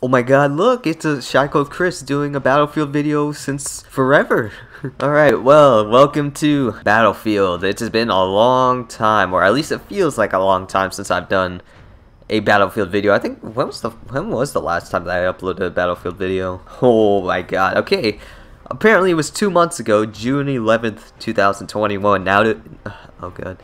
Oh my god, look, it's a ShyColdChris doing a Battlefield video since forever. Alright, well, welcome to Battlefield. It has been a long time, or at least it feels like a long time since I've done a Battlefield video. I think, when was the when was the last time that I uploaded a Battlefield video? Oh my god, okay. Apparently it was two months ago, June 11th, 2021. Now to, oh god.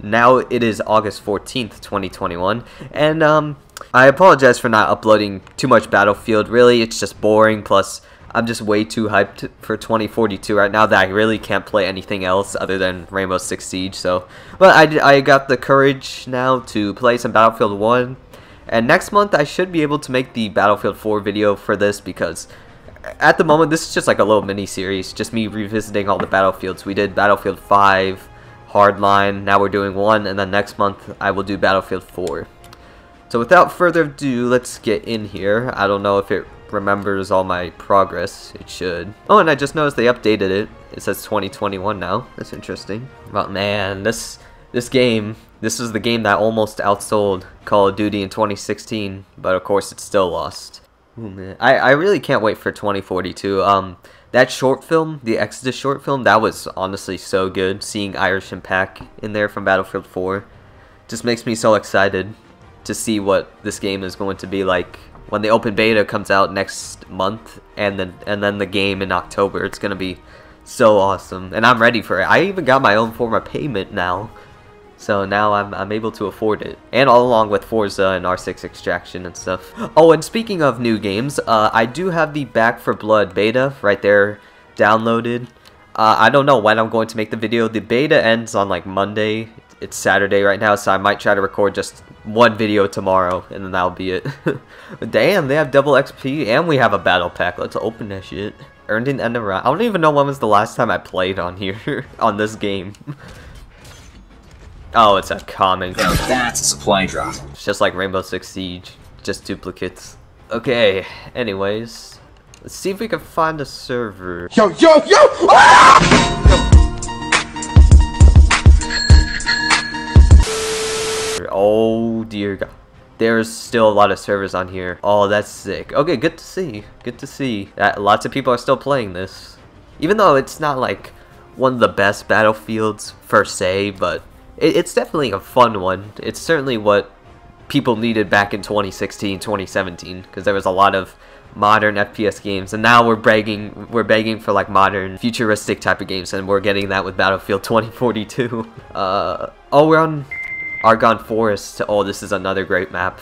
Now it is August 14th, 2021, and um, I apologize for not uploading too much Battlefield. Really, it's just boring. Plus, I'm just way too hyped for 2042 right now that I really can't play anything else other than Rainbow Six Siege. So, but I, I got the courage now to play some Battlefield 1. And next month, I should be able to make the Battlefield 4 video for this because at the moment, this is just like a little mini series. Just me revisiting all the Battlefields. We did Battlefield 5, Hardline, now we're doing 1, and then next month I will do Battlefield 4. So without further ado, let's get in here. I don't know if it remembers all my progress. It should. Oh, and I just noticed they updated it. It says 2021 now. That's interesting. But man, this this game, this is the game that almost outsold Call of Duty in 2016, but of course it still lost. Ooh. I, I really can't wait for 2042. Um, that short film, the Exodus short film, that was honestly so good. Seeing Irish and Pac in there from Battlefield 4 just makes me so excited to see what this game is going to be like when the open beta comes out next month and then and then the game in October. It's gonna be so awesome, and I'm ready for it. I even got my own form of payment now, so now I'm I'm able to afford it, and all along with Forza and R6 Extraction and stuff. Oh, and speaking of new games, uh, I do have the Back 4 Blood beta right there downloaded. Uh, I don't know when I'm going to make the video. The beta ends on like Monday. It's Saturday right now, so I might try to record just one video tomorrow, and then that'll be it. Damn, they have double XP, and we have a battle pack. Let's open that shit. Earned an end of round. I don't even know when was the last time I played on here, on this game. oh, it's a common. Now that's a supply drop. It's just like Rainbow Six Siege, just duplicates. Okay, anyways, let's see if we can find a server. Yo, yo, yo! Ah! Oh dear god. There's still a lot of servers on here. Oh, that's sick. Okay, good to see. Good to see that lots of people are still playing this. Even though it's not like one of the best battlefields per se, but it, it's definitely a fun one. It's certainly what people needed back in 2016, 2017, because there was a lot of modern FPS games, and now we're begging we're begging for like modern futuristic type of games, and we're getting that with Battlefield 2042. Uh, oh, we're on Argonne Forest. Oh, this is another great map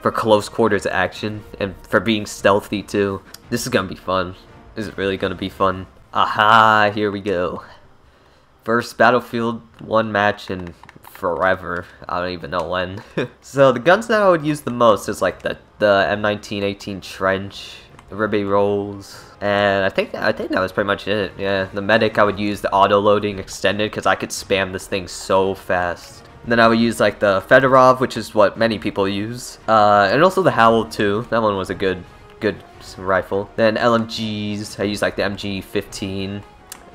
for close quarters action and for being stealthy too. This is gonna be fun. This is really gonna be fun. Aha, here we go. First Battlefield 1 match in forever. I don't even know when. so the guns that I would use the most is like the, the M1918 Trench, Ribeyrolles, and I think I think that was pretty much it. Yeah, the medic I would use the auto loading extended because I could spam this thing so fast. And then I would use like the Fedorov, which is what many people use, uh, and also the Howell too. That one was a good, good rifle. Then LMGs, I use like the MG15,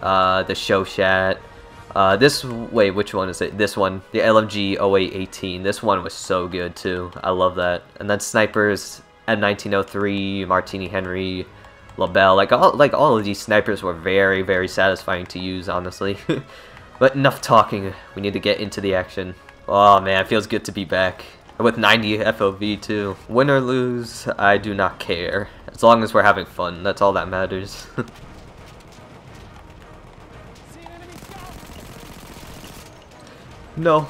uh, the Chauchat. Uh, this wait, which one is it? This one, the LMG 0818. This one was so good too. I love that. And then snipers, M1903, Martini Henry, Lebel. Like all, like all of these snipers were very, very satisfying to use, honestly. But enough talking, we need to get into the action. Oh man, it feels good to be back. With 90 FOV too. Win or lose, I do not care. As long as we're having fun, that's all that matters. no.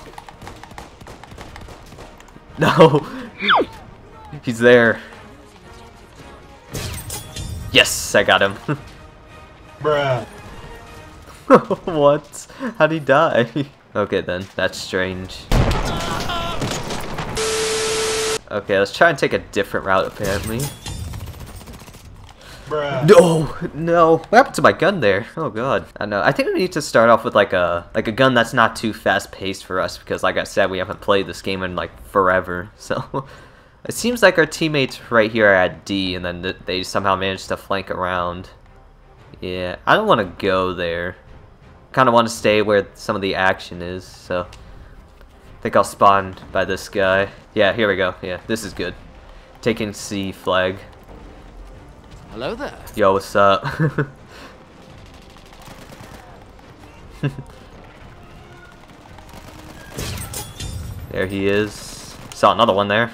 No. He's there. Yes, I got him. Bruh. what? How'd he die? okay then, that's strange. Okay, let's try and take a different route apparently. Bruh. No, no. What happened to my gun there? Oh god. I know. I think we need to start off with like a like a gun that's not too fast paced for us because like I said, we haven't played this game in like forever. So it seems like our teammates right here are at D and then they somehow managed to flank around. Yeah, I don't want to go there kind of want to stay where some of the action is, so I think I'll spawn by this guy. Yeah, here we go. Yeah, this is good. Taking C flag. Hello there. Yo, what's up? there he is. Saw another one there.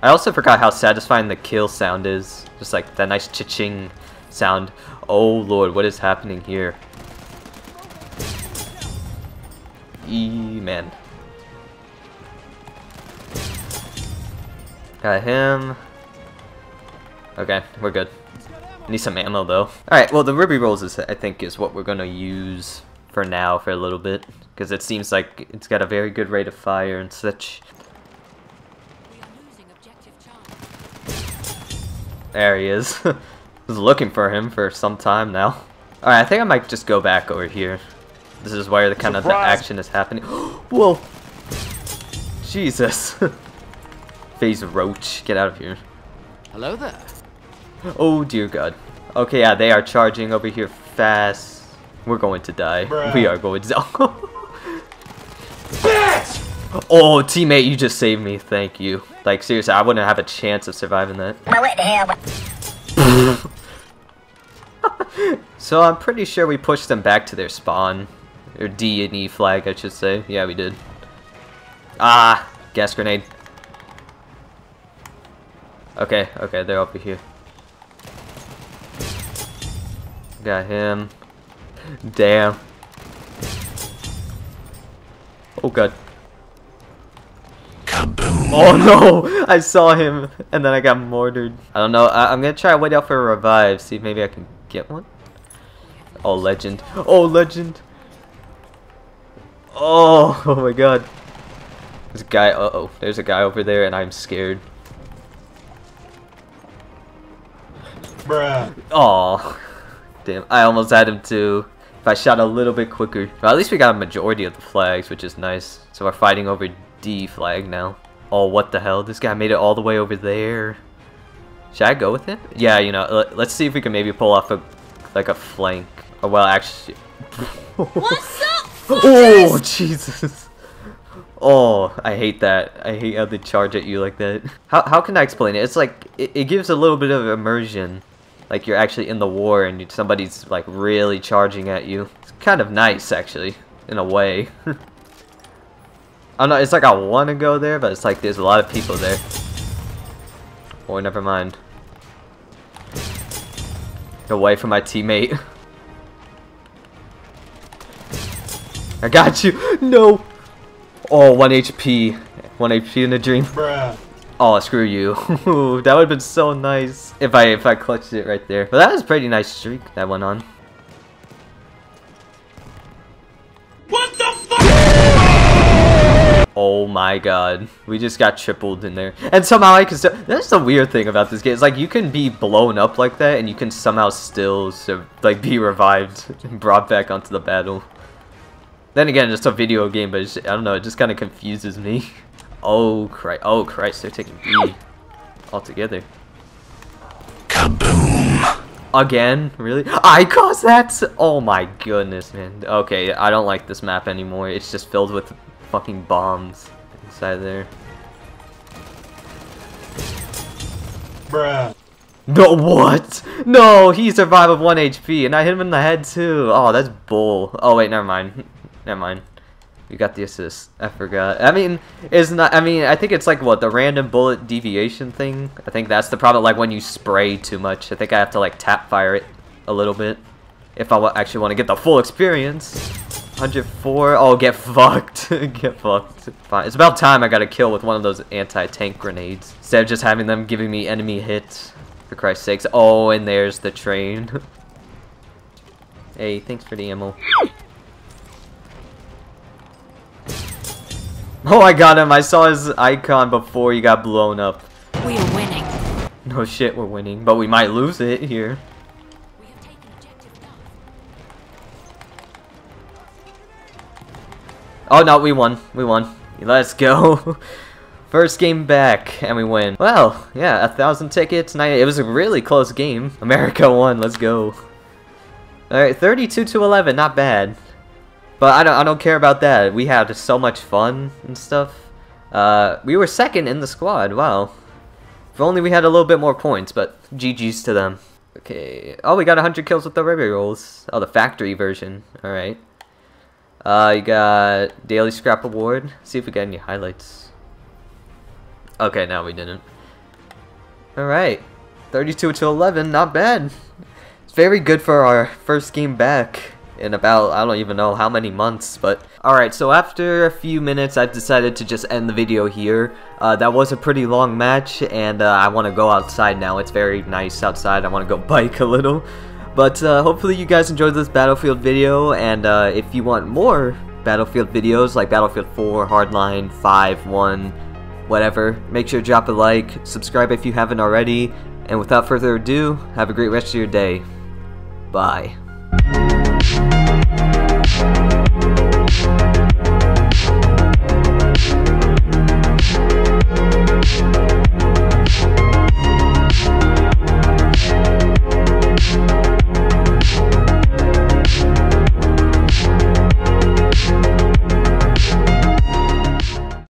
I also forgot how satisfying the kill sound is. Just like that nice cha-ching sound. Oh lord, what is happening here? E man. Got him. Okay, we're good. Need some ammo though. Alright, well the Ribeyrolles is, I think is what we're gonna use for now for a little bit. Because it seems like it's got a very good rate of fire and such. There he is. was looking for him for some time now. Alright, I think I might just go back over here. This is where the kind of the action is happening. Whoa! Jesus. Phase Roach, get out of here. Hello there. Oh dear god. Okay, yeah, they are charging over here fast. We're going to die. Bruh. We are going to die. oh, teammate, you just saved me. Thank you. Like, seriously, I wouldn't have a chance of surviving that. what the hell? So I'm pretty sure we pushed them back to their spawn. Or D and E flag, I should say. Yeah, we did. Ah! Gas grenade. Okay, okay, they're over here. Got him. Damn. Oh god. Kaboom. Oh no! I saw him, and then I got mortared. I don't know. I I'm gonna try to wait out for a revive. See if maybe I can get one. Oh legend! Oh legend! Oh! Oh my god! There's a guy. Uh oh. There's a guy over there, and I'm scared. Bruh. Oh, damn! I almost had him too. If I shot a little bit quicker. But at least we got a majority of the flags, which is nice. So we're fighting over D flag now. Oh, what the hell? This guy made it all the way over there. Should I go with him? Yeah, you know, let, let's see if we can maybe pull off a like a flank. Oh, well, actually. What's up, Oh, Jesus. Oh, I hate that. I hate how they charge at you like that. How, how can I explain it? It's like, it, it gives a little bit of immersion. Like you're actually in the war and you, somebody's like really charging at you. It's kind of nice, actually, in a way. I don't know, it's like I want to go there, but it's like there's a lot of people there. Or never mind. Away from my teammate. I got you. No. Oh, 1 HP. 1 HP in a dream. Bruh. Oh, screw you. that would have been so nice if I if I clutched it right there. But that was a pretty nice streak that went on. What the fuck? Oh my god. We just got tripled in there. And somehow I can still... That's the weird thing about this game. It's like you can be blown up like that and you can somehow still like be revived and brought back onto the battle. Then again, it's a video game, but it's, I don't know, it just kind of confuses me. Oh Christ! Oh Christ! They're taking B altogether. Kaboom! Again? Really? I caused that? Oh my goodness, man. Okay, I don't like this map anymore. It's just filled with fucking bombs inside there. Bruh. No, what? No, he survived with 1 HP, and I hit him in the head too. Oh, that's bull. Oh, wait, never mind. Never mind. You got the assist. I forgot. I mean, it's not. I mean, I think it's like what the random bullet deviation thing. I think that's the problem. Like when you spray too much, I think I have to like tap fire it a little bit if I actually want to get the full experience. 104. Oh, get fucked. get fucked. Fine. It's about time I got a kill with one of those anti-tank grenades instead of just having them giving me enemy hits. For Christ's sakes. Oh, and there's the train. hey, thanks for the ammo. Oh, I got him. I saw his icon before he got blown up. We are winning. No shit, we're winning. But we might lose it here. We have taken objective Oh, no, we won. We won. Let's go. First game back, and we win. Well, yeah, a thousand tickets. Nine. It was a really close game. America won. Let's go. All right, 32 to 11. Not bad. But I don't. I don't care about that. We had so much fun and stuff. Uh, we were second in the squad. Wow. If only we had a little bit more points, but GG's to them. Okay. Oh, we got 100 kills with the Ribeyrolles. Oh, the factory version. Alright. Uh, you got Daily Scrap Award. See if we get any highlights. Okay, now we didn't. Alright. 32 to 11, not bad. It's very good for our first game back in about, I don't even know how many months, but... Alright, so after a few minutes, I've decided to just end the video here. Uh, that was a pretty long match, and uh, I want to go outside now. It's very nice outside. I want to go bike a little. But uh, hopefully you guys enjoyed this Battlefield video, and uh, if you want more Battlefield videos, like Battlefield 4, Hardline, 5, 1, whatever, make sure to drop a like, subscribe if you haven't already, and without further ado, have a great rest of your day. Bye.